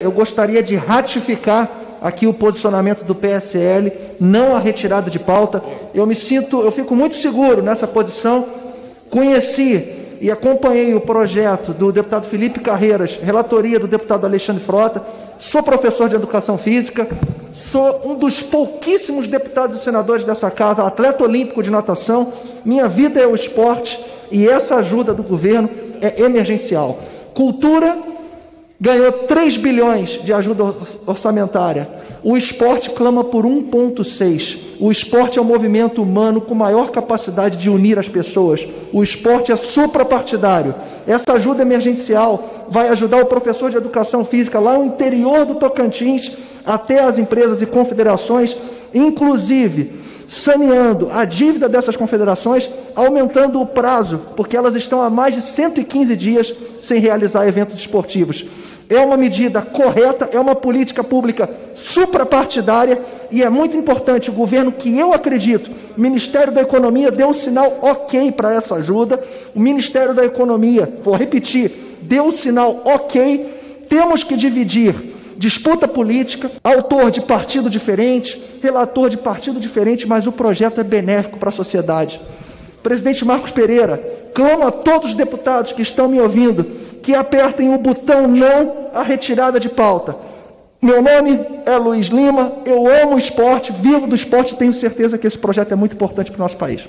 Eu gostaria de ratificar aqui o posicionamento do PSL, não a retirada de pauta. Eu me sinto, eu fico muito seguro nessa posição. Conheci e acompanhei o projeto do deputado Felipe Carreiras, relatoria do deputado Alexandre Frota. Sou professor de educação física, sou um dos pouquíssimos deputados e senadores dessa casa, atleta olímpico de natação. Minha vida é o esporte e essa ajuda do governo é emergencial. Cultura ganhou 3 bilhões de ajuda orçamentária. O esporte clama por 1,6. O esporte é o movimento humano com maior capacidade de unir as pessoas. O esporte é suprapartidário. Essa ajuda emergencial vai ajudar o professor de educação física lá no interior do Tocantins, até as empresas e confederações, inclusive saneando a dívida dessas confederações, aumentando o prazo, porque elas estão há mais de 115 dias sem realizar eventos esportivos. É uma medida correta, é uma política pública suprapartidária e é muito importante o governo que eu acredito, Ministério da Economia deu um sinal ok para essa ajuda. O Ministério da Economia, vou repetir, deu um sinal ok. Temos que dividir disputa política, autor de partido diferente, relator de partido diferente, mas o projeto é benéfico para a sociedade. Presidente Marcos Pereira, clamo a todos os deputados que estão me ouvindo que apertem o botão não à retirada de pauta. Meu nome é Luiz Lima, eu amo o esporte, vivo do esporte e tenho certeza que esse projeto é muito importante para o nosso país.